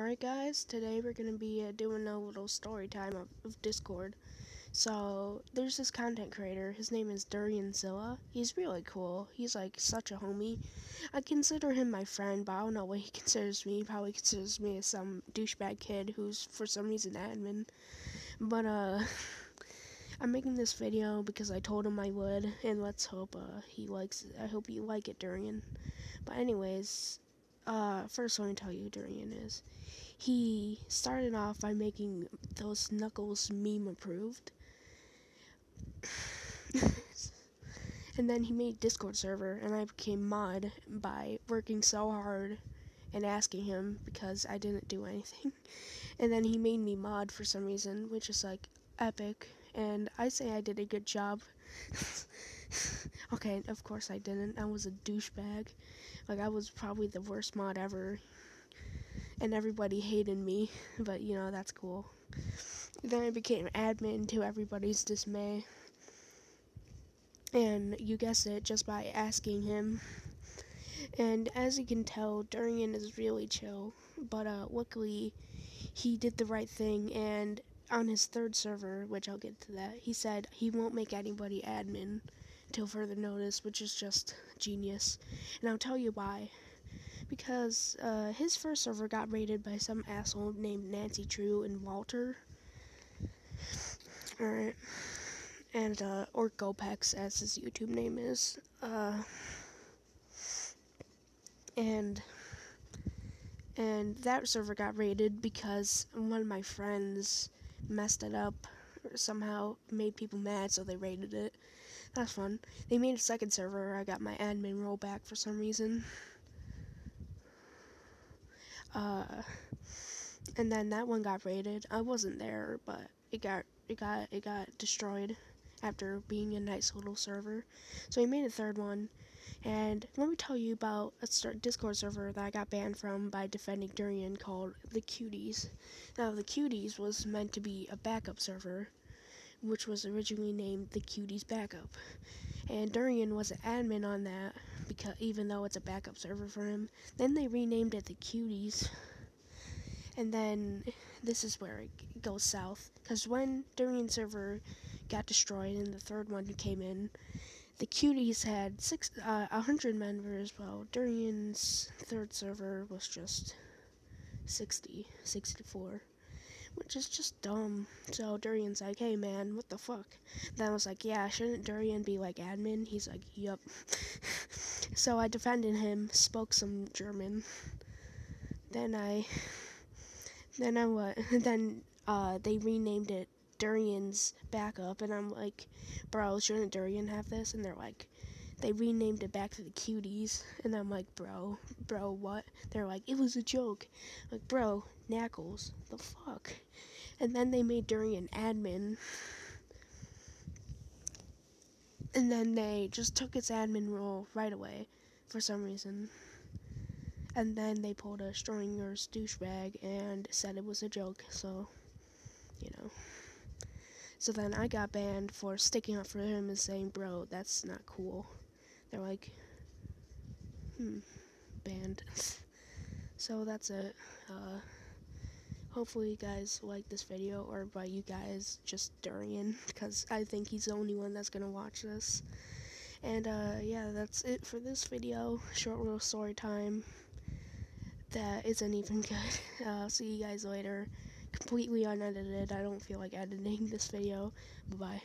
Alright guys, today we're going to be uh, doing a little story time of, of, Discord. So, there's this content creator, his name is Durian Zilla. He's really cool, he's like such a homie. I consider him my friend, but I don't know what he considers me. He probably considers me as some douchebag kid who's for some reason admin. But uh, I'm making this video because I told him I would, and let's hope uh, he likes it. I hope you like it, Durian. But anyways, uh, first let me tell you who Durian is. He started off by making those Knuckles meme approved. and then he made Discord server, and I became mod by working so hard and asking him because I didn't do anything. And then he made me mod for some reason, which is like epic. And I say I did a good job. okay, of course I didn't. I was a douchebag. Like, I was probably the worst mod ever. And everybody hated me. But, you know, that's cool. Then I became admin to everybody's dismay. And you guess it, just by asking him. And as you can tell, Durian is really chill. But, uh, luckily, he did the right thing and on his third server, which I'll get to that, he said he won't make anybody admin till further notice, which is just genius. And I'll tell you why. Because uh, his first server got raided by some asshole named Nancy True and Walter. Alright. And, uh, or Gopex, as his YouTube name is. Uh, and and that server got raided because one of my friends messed it up or somehow made people mad so they raided it that's fun. They made a second server. I got my admin role back for some reason. Uh and then that one got raided. I wasn't there but it got it got it got destroyed after being a nice little server. So he made a third one. And let me tell you about a Discord server that I got banned from by defending Durian called The Cuties. Now, The Cuties was meant to be a backup server, which was originally named The Cuties Backup. And Durian was an admin on that, because even though it's a backup server for him. Then they renamed it The Cuties. And then this is where it goes south. Because when Durian's server got destroyed and the third one came in, the Cuties had six, uh, 100 members, while Durian's third server was just 60, 64, which is just dumb. So Durian's like, hey man, what the fuck? Then I was like, yeah, shouldn't Durian be like admin? He's like, yup. so I defended him, spoke some German. Then I, then I what? Then uh, they renamed it Durian's backup, and I'm like, bro, shouldn't Durian have this? And they're like, they renamed it back to the cuties, and I'm like, bro, bro, what? They're like, it was a joke. I'm like, bro, Knuckles, the fuck? And then they made Durian admin, and then they just took its admin role right away, for some reason. And then they pulled a Stringer's douchebag and said it was a joke, so, you know. So then I got banned for sticking up for him and saying, bro, that's not cool. They're like, hmm, banned. so that's it. Uh, hopefully you guys like this video, or by you guys, just Durian, because I think he's the only one that's going to watch this. And uh, yeah, that's it for this video. Short little story time that isn't even good. Uh, see you guys later completely unedited. I don't feel like editing this video. Bye-bye.